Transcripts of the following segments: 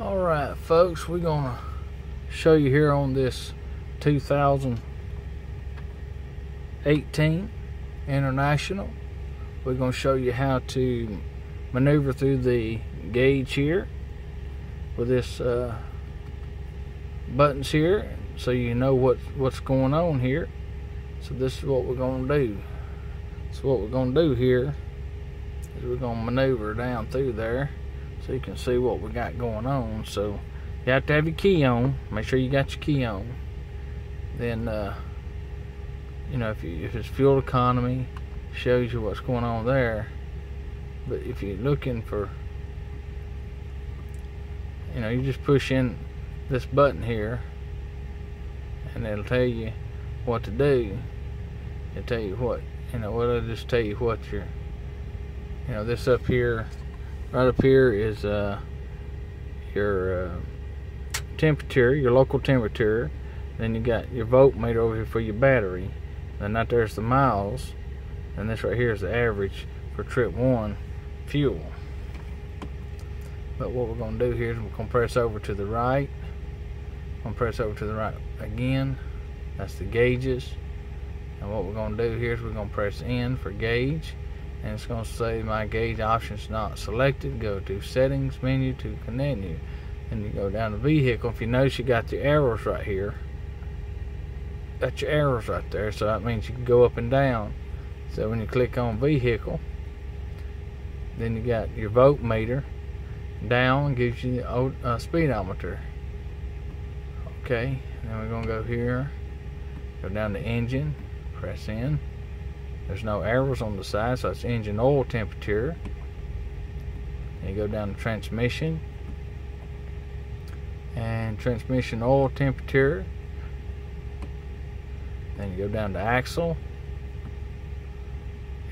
All right, folks, we're gonna show you here on this 2018 International. We're gonna show you how to maneuver through the gauge here with this uh, buttons here, so you know what what's going on here. So this is what we're gonna do. So what we're gonna do here is we're gonna maneuver down through there so you can see what we got going on. So you have to have your key on. Make sure you got your key on. Then, uh, you know, if, you, if it's fuel economy, shows you what's going on there. But if you're looking for, you know, you just push in this button here, and it'll tell you what to do. It'll tell you what, you know, it'll just tell you what you're, you know, this up here right up here is uh, your uh, temperature, your local temperature. Then you got your voltmeter over here for your battery. Then that there's the miles. And this right here is the average for trip one fuel. But what we're going to do here is we're going to press over to the right. I'm going to press over to the right again. That's the gauges. And what we're going to do here is we're going to press in for gauge and it's going to say my gauge options not selected. Go to settings menu to continue. And you go down to vehicle. If you notice you got your arrows right here. Got your arrows right there so that means you can go up and down. So when you click on vehicle then you got your voltmeter down gives you the uh, speedometer. Okay then we're gonna go here. Go down to engine press in there's no arrows on the side, so it's engine oil temperature. And you go down to transmission. And transmission oil temperature. Then you go down to axle.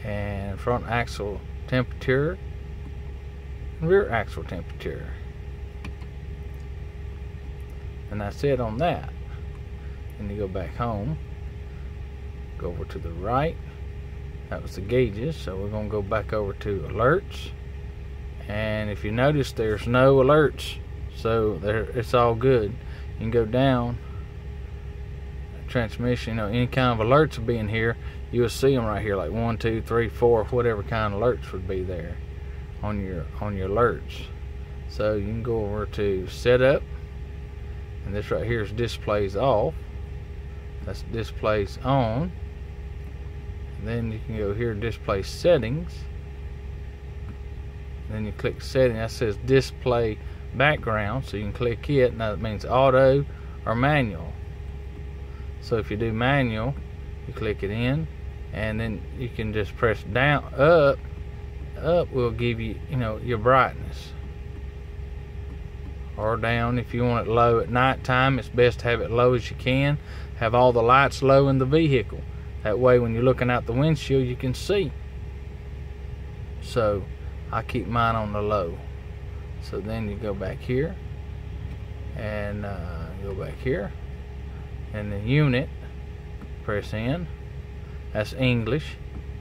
And front axle temperature. Rear axle temperature. And that's it on that. And you go back home. Go over to the right that was the gauges so we're going to go back over to alerts. And if you notice there's no alerts so there it's all good. You can go down transmission you know any kind of alerts will be in here. You'll see them right here like one two three four whatever kind of alerts would be there on your on your alerts. So you can go over to setup and this right here is displays off. That's displays on then you can go here display settings. Then you click setting. That says display background so you can click it. Now that means auto or manual. So if you do manual you click it in and then you can just press down up. Up will give you you know your brightness. Or down if you want it low at night time it's best to have it low as you can. Have all the lights low in the vehicle that way when you're looking out the windshield you can see. So I keep mine on the low. So then you go back here and uh, go back here and the unit press in. That's English.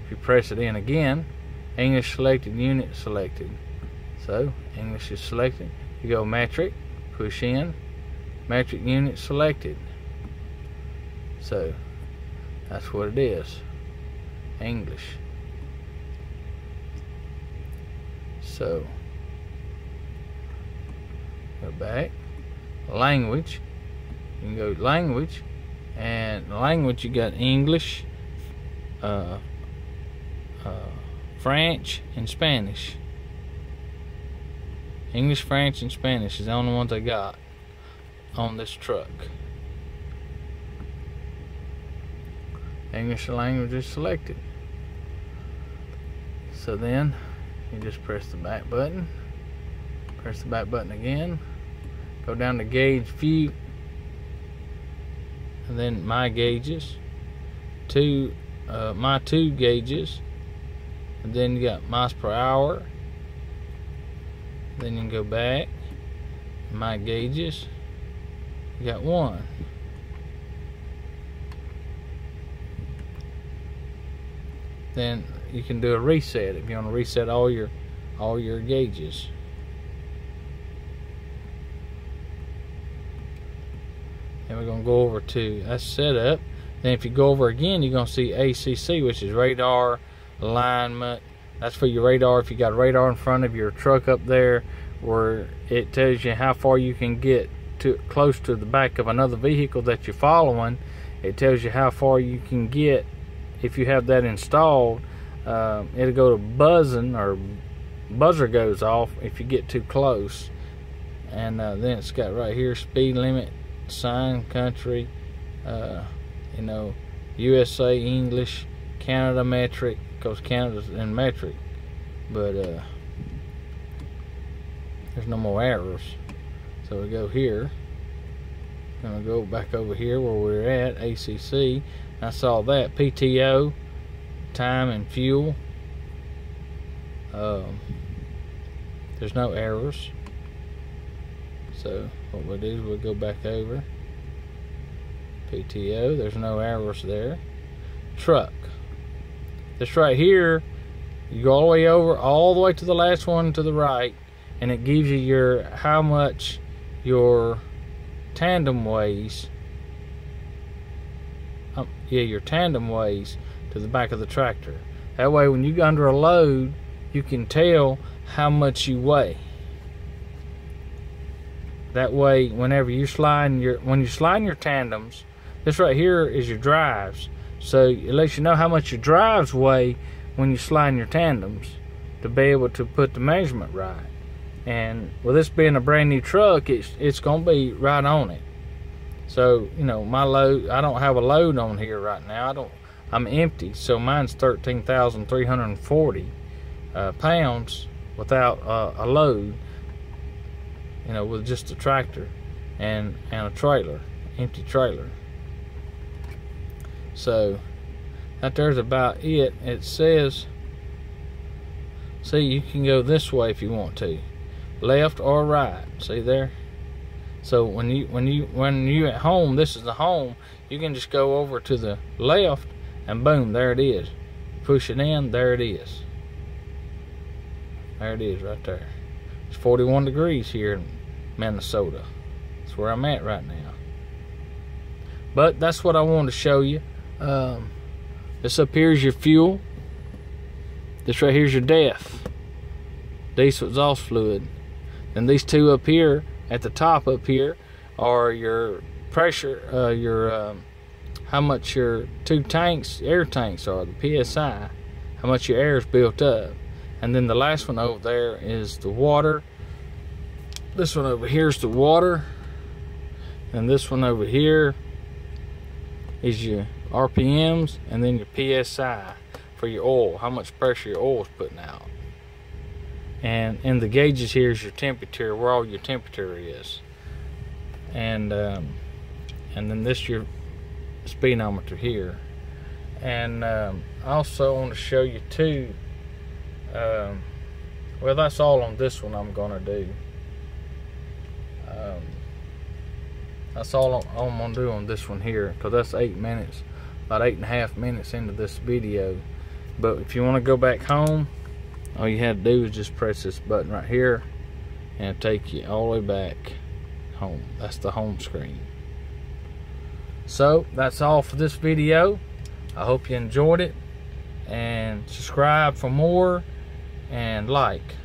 If you press it in again English selected unit selected. So English is selected. You go metric push in metric unit selected. So that's what it is. English. So, go back. Language. You can go language. And language, you got English, uh, uh, French, and Spanish. English, French, and Spanish is the only ones I got on this truck. English language is selected. So then you just press the back button, press the back button again, go down to gauge view, and then my gauges, two, uh, my two gauges, and then you got miles per hour. Then you can go back, my gauges, you got one. Then you can do a reset. If you want to reset all your all your gauges. And we're going to go over to that's setup then if you go over again you're going to see ACC which is radar alignment. That's for your radar. If you got radar in front of your truck up there where it tells you how far you can get to close to the back of another vehicle that you're following it tells you how far you can get if you have that installed uh, it'll go to buzzing or buzzer goes off if you get too close. And uh, then it's got right here speed limit sign country uh, you know USA English Canada metric because Canada's in metric. But uh, there's no more arrows. So we go here. Gonna go back over here where we're at ACC I saw that. PTO time and fuel. Um, there's no errors. So what we'll do is we'll go back over. PTO there's no errors there. Truck. This right here you go all the way over all the way to the last one to the right and it gives you your how much your tandem weighs yeah your tandem weighs to the back of the tractor. That way when you go under a load you can tell how much you weigh. That way whenever you slide your when you slide your tandems this right here is your drives. So it lets you know how much your drives weigh when you slide your tandems to be able to put the measurement right. And with this being a brand new truck it's it's gonna be right on it so you know my load I don't have a load on here right now. I don't I'm empty. So mine's 13,340 uh, pounds without uh, a load you know with just a tractor and and a trailer empty trailer. So that there's about it. It says see you can go this way if you want to left or right. See there so when you when you when you at home this is the home you can just go over to the left and boom there it is. Push it in there it is. There it is right there. It's 41 degrees here in Minnesota. That's where I'm at right now. But that's what I wanted to show you. Um, this up here is your fuel. This right here is your DEF diesel exhaust fluid. And these two up here at the top up here are your pressure, uh, your um, how much your two tanks, air tanks are, the PSI, how much your air is built up. And then the last one over there is the water. This one over here is the water. And this one over here is your RPMs and then your PSI for your oil, how much pressure your oil is putting out and in the gauges here is your temperature where all your temperature is. And um, and then this your speedometer here. And um, I also want to show you too um, well that's all on this one I'm gonna do. Um, that's all I'm gonna do on this one here because that's eight minutes about eight and a half minutes into this video. But if you want to go back home all you had to do is just press this button right here and take you all the way back home. That's the home screen. So that's all for this video. I hope you enjoyed it. And subscribe for more and like